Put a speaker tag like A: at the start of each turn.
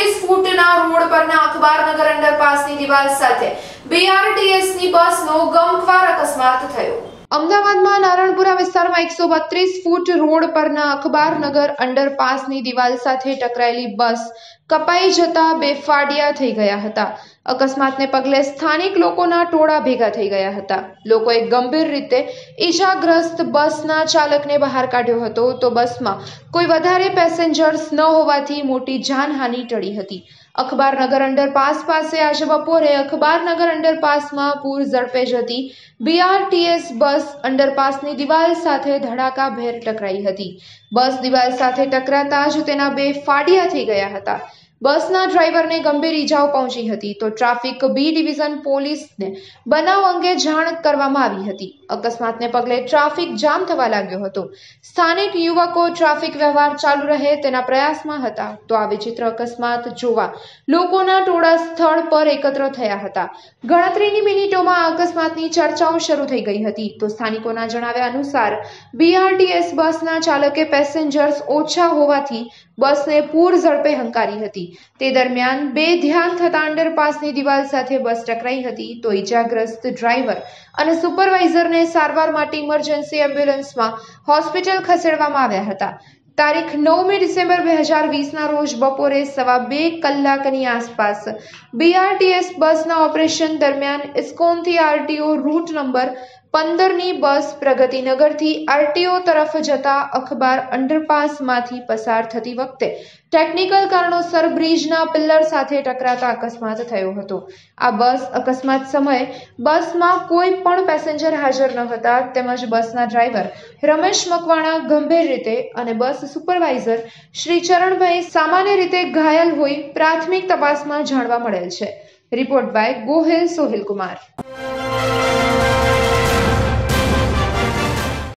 A: ચોત્રીસ ફૂટના રોડ પરના અખબારનગર અંડરપાસની દિવાલ સાથે બસ બસનો ગમખ્વાર અકસ્માત થયો. અમદાવાદમાં નારણપુરા વિસ્તારમાં એકસો બત્રીસ ફૂટ રોડ પરના અખબારનગર અંડરપાસની દિવાલ સાથે ટકરાયેલી બસ કપાઈ જતા બેફાડિયા થઈ ગયા હતા. અકસ્માતને પગલે સ્થાનિક લોકોના ટોળા ભેગા થઈ ગયા હતા. લોકોએ ગંભીર રીતે ઈજાગ્રસ્ત બસના ચાલકને બહાર કાઢ્યો હતો તો બસમાં કોઈ વધારે પેસેન્જર્સ ન હોવાથી મોટી જાનહાનિ ટળી હતી. અખબારનગર અંડરપાસ પાસે આજે બપોરે અખબારનગર અંડરપાસમાં પૂર ઝડપે જતી બીઆરટીએસ બસ અંડરપાસની દિવાલ સાથે ધડાકાભેર ટકરાઈ હતી. બસ દિવાલ સાથે ટકરાતા જ તેના બે ફાડિયા થઈ ગયા હતા. બસના ડ્રાઈવરને ગંભીર ઈજાઓ પહોંચી હતી તો ટ્રાફિક બી ડિવિઝન પોલીસને બનાવ અંગે જાણ કરવામાં આવી હતી. અકસ્માતને પગલે ટ્રાફિક જામ થવા લાગ્યો હતો. સ્થાનિક યુવકો ટ્રાફિક વ્યવહાર ચાલુ રહે તેના પ્રયાસમાં હતા. તો આ વિચિત્ર અકસ્માત જોવા લોકોના ટોળા સ્થળ પર એકત્ર થયા હતા. ગણતરીની મિનિટોમાં અકસ્માતની ચર્ચાઓ શરૂ થઈ ગઈ હતી. તો સ્થાનિકોના જણાવ્યા અનુસાર બીઆરટીએસ બસના ચાલકે પેસેન્જર્સ ઓછા હોવાથી બસને પૂર ઝડપે હંકારી હતી. તે દરમિયાન બે ધ્યાન થતા અંડરપાસની દિવાલ સાથે બસ ટકરાઈ હતી. તો ઈજાગ્રસ્ત ડ્રાઈવર અને સુપરવાઇઝરને સારવાર માટે ઇમરજન્સી એમ્બ્યુલન્સમાં હોસ્પિટલ ખસેડવામાં આવ્યા હતા. તારીખ નવમી ડિસેમ્બર બે હજાર વીસના રોજ બપોરે સવા બે કલાકની આસપાસ બીઆરટીએસ બસના ઓપરેશન દરમિયાન ઇસ્કોનથી આરટીઓ રૂટ નંબર પંદરની બસ પ્રગતિનગરથી આરટીઓ તરફ જતા અખબાર અંડરપાસમાંથી પસાર થતી વખતે ટેકનિકલ કારણોસર બ્રિજના પિલ્લર સાથે ટકરાતા અકસ્માત થયો હતો. આ બસ અકસ્માત સમયે બસમાં કોઈ પણ પેસેન્જર હાજર ન હતા તેમજ બસના ડ્રાઈવર રમેશ મકવાણા ગંભીર રીતે અને બસ સુપરવાઇઝર શ્રી ચરણભાઈ સામાન્ય રીતે ઘાયલ હોઈ પ્રાથમિક તપાસમાં જાણવા મળેલ છે. Report by Gohil Sohil Kumar